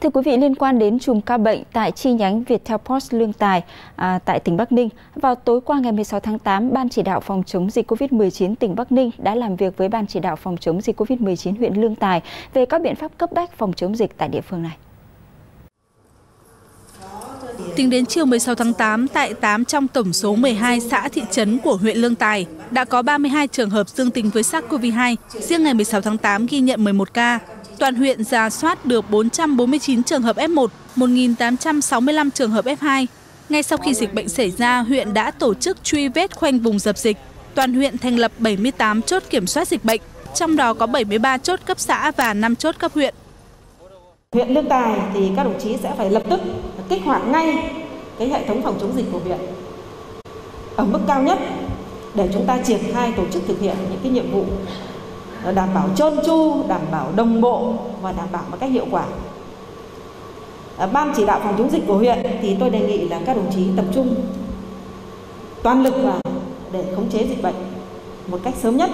Thưa quý vị, liên quan đến chùm ca bệnh tại chi nhánh Viettel Post Lương Tài à, tại tỉnh Bắc Ninh, vào tối qua ngày 16 tháng 8, Ban chỉ đạo phòng chống dịch COVID-19 tỉnh Bắc Ninh đã làm việc với Ban chỉ đạo phòng chống dịch COVID-19 huyện Lương Tài về các biện pháp cấp bách phòng chống dịch tại địa phương này. Tính đến chiều 16 tháng 8, tại 8 trong tổng số 12 xã thị trấn của huyện Lương Tài, đã có 32 trường hợp dương tính với SARS-CoV-2. Riêng ngày 16 tháng 8 ghi nhận 11 ca. Toàn huyện ra soát được 449 trường hợp F1, 1.865 trường hợp F2. Ngay sau khi dịch bệnh xảy ra, huyện đã tổ chức truy vết khoanh vùng dập dịch. Toàn huyện thành lập 78 chốt kiểm soát dịch bệnh, trong đó có 73 chốt cấp xã và 5 chốt cấp huyện. Huyện Lương Tài thì các đồng chí sẽ phải lập tức kích hoạt ngay cái hệ thống phòng chống dịch của huyện ở mức cao nhất để chúng ta triển khai tổ chức thực hiện những cái nhiệm vụ đảm bảo trơn tru, đảm bảo đồng bộ và đảm bảo một cách hiệu quả. Ờ, Ban chỉ đạo phòng chống dịch của huyện thì tôi đề nghị là các đồng chí tập trung toàn lực vào để khống chế dịch bệnh một cách sớm nhất.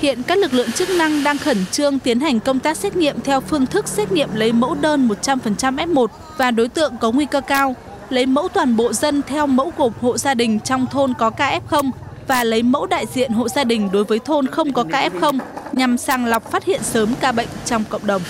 Hiện các lực lượng chức năng đang khẩn trương tiến hành công tác xét nghiệm theo phương thức xét nghiệm lấy mẫu đơn 100% F1 và đối tượng có nguy cơ cao, lấy mẫu toàn bộ dân theo mẫu gộp hộ gia đình trong thôn có ca F0 và lấy mẫu đại diện hộ gia đình đối với thôn không có ca F0 nhằm sàng lọc phát hiện sớm ca bệnh trong cộng đồng.